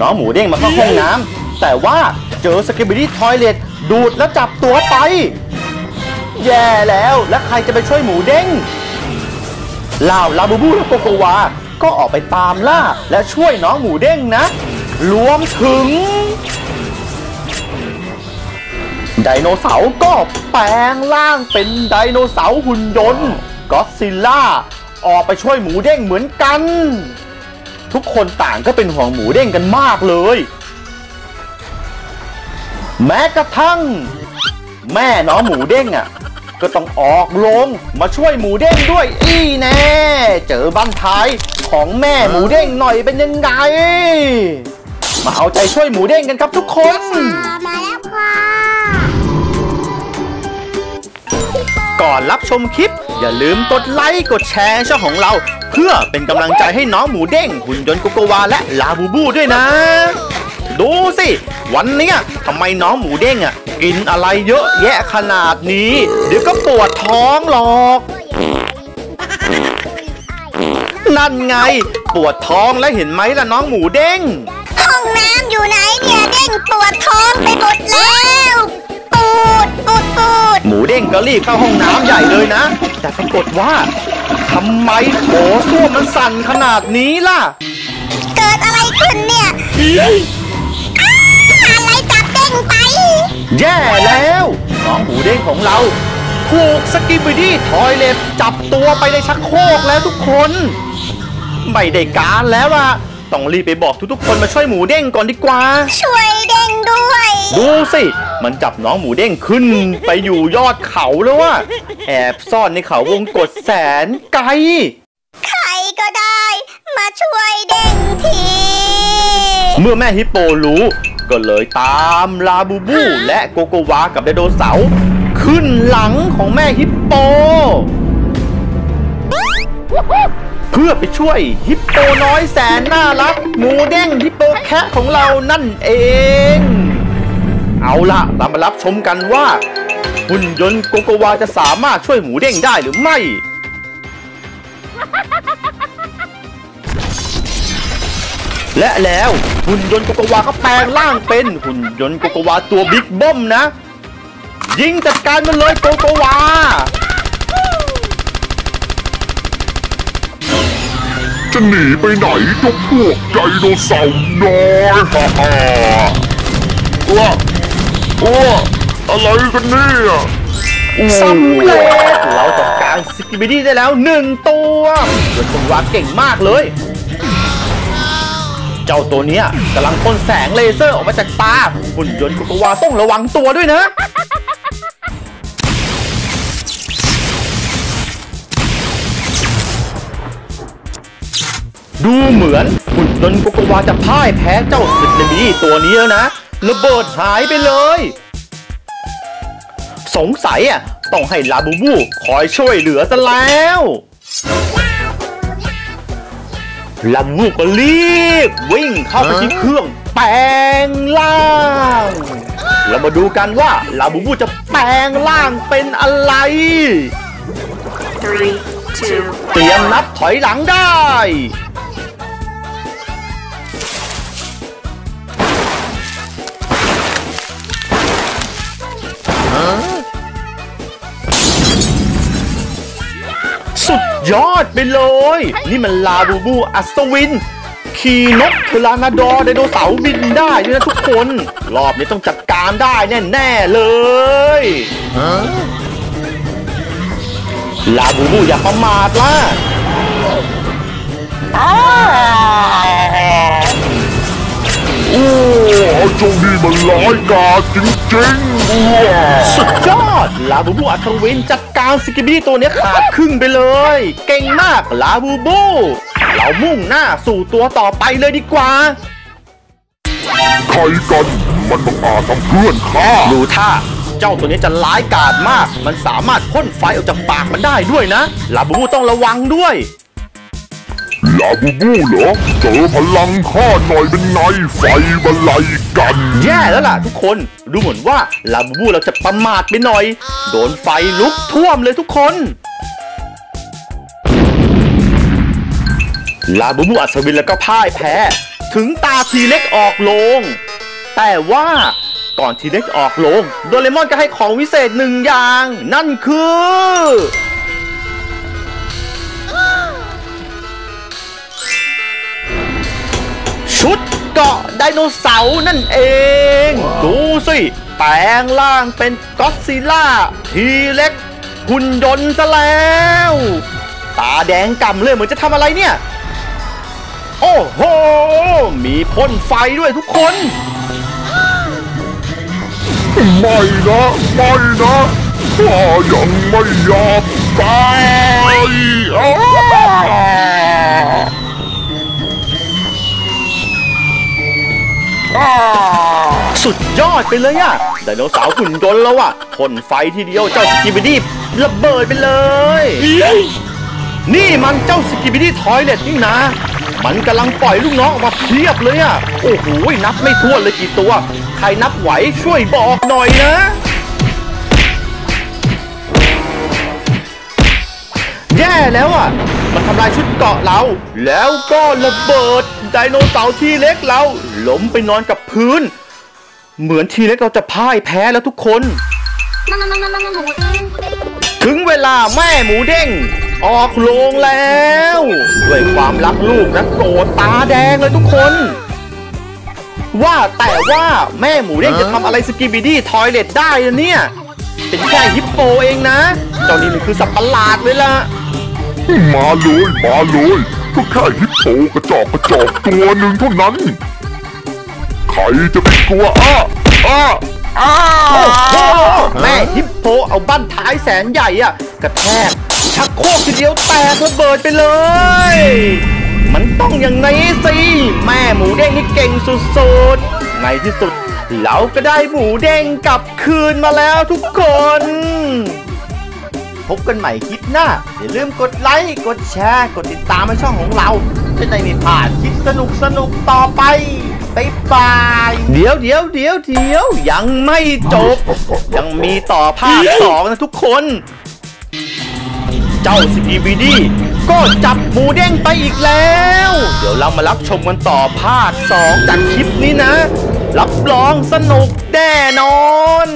น้องหมูเด้งมาเข้าห้องน้ำแต่ว่าเจอ Skibidi Toilet ดูดแล้วจับตัวไป แย่แล้วแล้วใครจะไปช่วยหมูเด้งเล่าลาบูบูและโกโกวา ก็ออกไปตามล่าและช่วยน้องหมูเด้งนะ รวมถึง ไดโนเสาร์ก็แปลงร่างเป็นไดโนเสาร์หุ่นยนต์ก็ซิลล่า ออกไปช่วยหมูเด้งเหมือนกัน ทุกคนต่างก็เป็นห่วงหมูเด้งกันมากเลย แม้กระทั่ง แม่น้องหมูเด้งอะ ก็ต้องออกลงมาช่วยหมูเด้งด้วย อีแน่ เจอบ้านท้ายของแม่หมูเด้งหน่อยเป็นยังไง มาเอาใจช่วยหมูเด้งกันครับทุกคน มาแล้วค่ะก่อนรับชมคลิป อย่าลืมกดไลค์กดแชร์ช่องของเรา เพื่อเป็นกำลังใจให้น้องหมูเด้งหุ่นยนต์โกโกวาและลาบูบูด้วยนะ ดูสิ วันเนี้ยทำไมน้องหมูเด้งอะกินอะไรเยอะแยะขนาดนี้ เดี๋ยวก็ปวดท้องหรอก นั่นไง ปวดท้องแล้วเห็นไหมล่ะน้องหมูเด้ง ห้องน้ำอยู่ไหนเนี่ยเด้งปวดท้องไปหมดแล้วปูดปูดปูดหมูเด้งก็รีบเข้าห้องน้ำใหญ่เลยนะ แต่ปรากฏว่า ทำไมโถส้วมมันสั่นขนาดนี้ล่ะ เกิดอะไรขึ้นเนี่ยอ้าอะไรจับเด้งไป แย่แล้วน้องหมูเด้งของเรา ถูกสกิบิดี้ทอยเล็บจับตัวไปในชักโครกแล้วทุกคน ไม่ได้การแล้วล่ะ ต้องรีบไปบอกทุกๆคนมาช่วยหมูเด้งก่อนดีกว่า ช่วยเด้งด้วย ดูสิ มันจับน้องหมูเด้งขึ้น ไปอยู่ยอดเขาแล้วว่ะแอบซ่อนในเขาวงกฏแสนไกล ใครก็ได้ มาช่วยเด้งที เมื่อแม่ฮิปโปรู้ ก็เลยตามลาบูบูและโกโกวากับไดโนเสาร์ขึ้นหลังของแม่ฮิปโปเพื่อไปช่วยฮิปโปน้อยแสนน่ารักหมูเด้งฮิปโปแคะของเรานั่นเอง เอาละเรามารับชมกันว่าหุ่นยนต์โกโกวาจะสามารถช่วยหมูเด้งได้หรือไม่ และแล้วหุ่นยนต์โกโกวาก็แปลงร่างเป็นหุ่นยนต์โกโกวาตัวบิ๊กบิ้มนะ ยิงจัดการมันเลยโกโกวา จะหนีไปไหนเจ้าพวกไดโนเสาร์น้อยฮ่าฮ่าว้าว้าอะไรกันเนี่ยสำเร็จเราจัดการสกิบิดี้ได้แล้วหนึ่งตัวหุ่นยนต์โกโกวาเก่งมากเลย เจ้าตัวเนี้ยกำลังพ่นแสงเลเซอร์ออกมาจากตาหุ่นยนต์กโกวาต้องระวังตัวด้วยนะ ดูเหมือนหุ่นยนต์โกโกวาจะพ่ายแพ้เจ้าสึนามิตัวนี้แล้วนะ ระเบิดหายไปเลย สงสัยอะต้องให้ลาบูบูคอยช่วยเหลือซะแล้วลาบูบูก็รีบวิ่งเข้าไปที่เครื่องแปลงร่าง เรามาดูกันว่าลาบูบูจะแปลงร่างเป็นอะไร Three, two, เตรียมนับถอยหลังได้ ยอดไปเลย นี่มันลาบูบูอัศวิน ขี่นกเทลานาดอไดโนเสาร์บินได้ด้วยนะทุกคน รอบนี้ต้องจัดการได้แน่ ๆ เลยลาบูบูอย่าประมาทล่ะ โอ้เจ้านี่มันร้ายกาจจริงๆว้าสุดยอด ลาบูบูอัศวินจัดการสกิบี้ตัวนี้ขาดครึ่งไปเลย เก่งมากลาบูบู เรามุ่งหน้าสู่ตัวต่อไปเลยดีกว่า ใครกันมันบังอาจทำเพื่อนข้าดูท่าเจ้าตัวนี้จะร้ายกาจมาก มันสามารถพ่นไฟออกจากปากมันได้ด้วยนะ ลาบูบูต้องระวังด้วย ลาบูบูเหรอ เจอพลังข้าหน่อยเป็นไงไฟบรรลัยกัน แย่แล้วล่ะทุกคนดูเหมือนว่าลาบูบูเราจะประมาทไปหน่อย โดนไฟลุกท่วมเลยทุกคนลาบูบูอัศวินแล้วก็พ่ายแพ้ ถึงตาทีเล็กออกลง แต่ว่าก่อนทีเล็กออกลง โดเรมอนก็ให้ของวิเศษหนึ่งอย่าง นั่นคือ ชุดเกาะไดโนเสาร์นั่นเอง ดูสิแปลงร่างเป็นก็อดซิลล่า ทีเล็กหุ่นยนต์ซะแล้ว ตาแดงก่ำเลยเหมือนจะทำอะไรเนี่ย โอ้โห มีพ่นไฟด้วยทุกคน ไม่นะไม่นะข้ายังไม่อยากตาย สุดยอดไปเลยอะไดโนเสาร์หุ่นยนต์แล้วอะพ่นไฟทีเดียวเจ้า Skibidi ระเบิดไปเลย นี่มันเจ้า Skibidi Toilet นี่นะ มันกำลังปล่อยลูกน้องออกมาเพียบเลยอะโอ้โหนับไม่ถ้วนเลยกี่ตัว ใครนับไหวช่วยบอกหน่อยนะแย่แล้วอะ มันทำลายชุดเกราะเรา แล้วก็ระเบิดไดโนเสาร์ T-Rex เราล้มไปนอนกับพื้น เหมือนทีเล็กเราจะพ่ายแพ้แล้วทุกคน ถึงเวลาแม่หมูเด้ง ออกโรงแล้วด้วยความรักลูกนะโกรธตาแดงเลยทุกคน ว่าแต่ว่าแม่หมูเด้งจะทำอะไรสกิบิดี้ทอยเลตได้เนี่ย เป็นแค่ฮิปโปเองนะ เจ้านี่มันคือสัตว์ประหลาดเลยล่ะ มาเลยมาเลยก็แค่ฮิปโปกระจอกกระจอกตัวหนึ่งเท่านั้น ใครจะไปกลัวอ้าอ้าอ้าแม่ฮิปโปเอาบั้นท้ายแสนใหญ่อะ กระแทกชักโครกทีเดียวแตกระเบิดไปเลย มันต้องอย่างนี้สิ แม่หมูเด้งนี่เก่งสุดๆ ในที่สุด เราก็ได้หมูเด้งกลับคืนมาแล้วทุกคน พบกันใหม่คลิปหน้า อย่าลืมกดไลค์ กดแชร์ กดติดตามในช่องของเรา จะได้ไม่พลาดคลิปสนุกสนุกต่อไป bye bye เดี๋ยวเดี๋ยวเดี๋ยวเดี๋ยวยังไม่จบ ยังมีต่อภาคสองนะทุกคน เจ้า Skibidi ก็จับหมูเด้งไปอีกแล้ว เดี๋ยวเรามารับชมกันต่อภาคสองจากคลิปนี้นะ รับรองสนุกแน่นอน